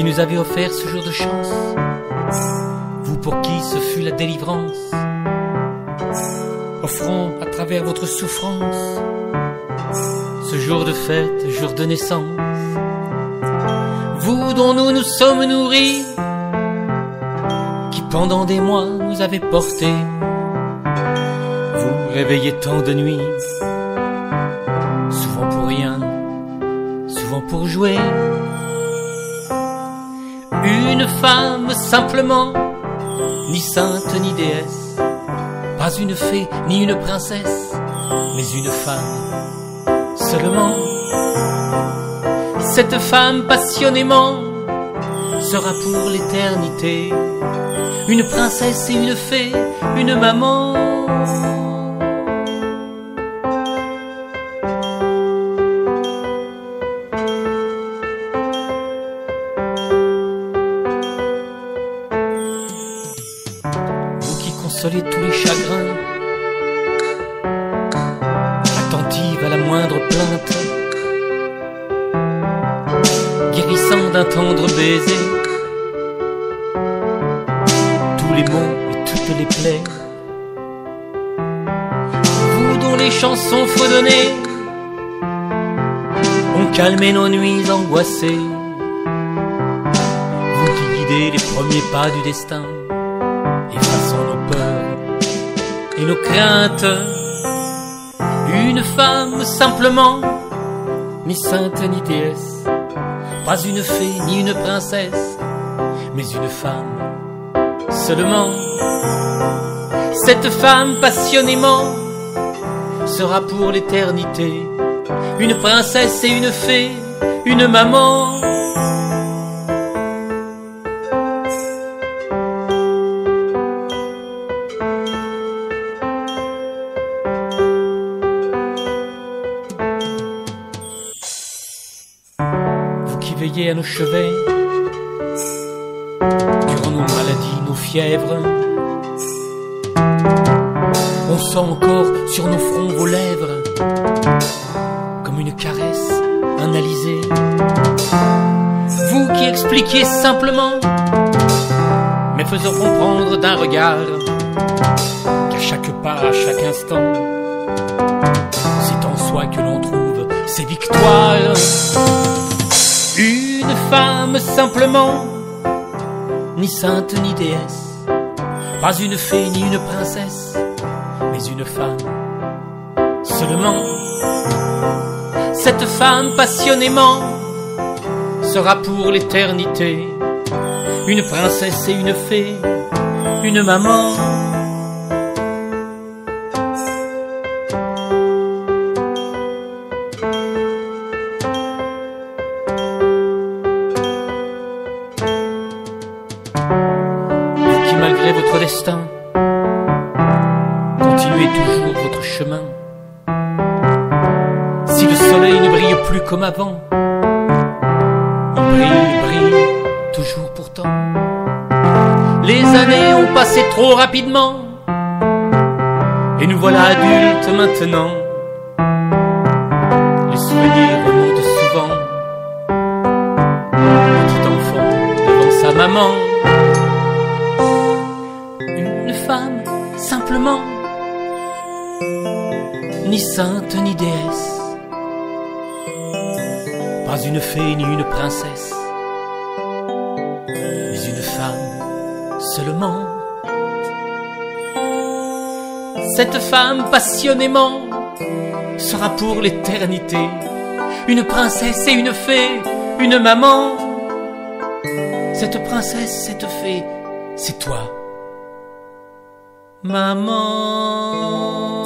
qui nous avez offert ce jour de chance, vous pour qui ce fut la délivrance, offrons à travers votre souffrance ce jour de fête, jour de naissance, vous dont nous nous sommes nourris, qui pendant des mois nous avez portés, vous réveillez tant de nuits, souvent pour rien, souvent pour jouer. Une femme simplement, ni sainte ni déesse, pas une fée ni une princesse, mais une femme seulement. Cette femme passionnément sera pour l'éternité une princesse et une fée, une maman. Vous qui consolez tous les chagrins, attentive à la moindre plainte, guérissant d'un tendre baiser tous les maux et toutes les plaies. Vous dont les chansons fredonnées ont calmé nos nuits angoissées. Vous qui guidez les premiers pas du destin, effaçant nos peurs et nos craintes. Une femme simplement, ni sainte ni déesse, pas une fée ni une princesse, mais une femme seulement. Cette femme passionnément sera pour l'éternité une princesse et une fée, une maman. À nos chevets, durant nos maladies, nos fièvres, on sent encore sur nos fronts vos lèvres, comme une caresse, un alizé. Vous qui expliquez simplement, mais faisant comprendre d'un regard, qu'à chaque pas, à chaque instant, c'est en soi que l'on trouve ses victoires. Femme simplement, ni sainte ni déesse, pas une fée ni une princesse, mais une femme seulement. Cette femme passionnément sera pour l'éternité une princesse et une fée, une maman. Continuez toujours votre chemin. Si le soleil ne brille plus comme avant, il brille, il brille toujours pourtant. Les années ont passé trop rapidement, et nous voilà adultes maintenant. Les souvenirs remontent souvent. Petit enfant devant sa maman. Ni sainte ni déesse, pas une fée ni une princesse, mais une femme seulement. Cette femme passionnément sera pour l'éternité une princesse et une fée, une maman. Cette princesse, cette fée, c'est toi. Maman.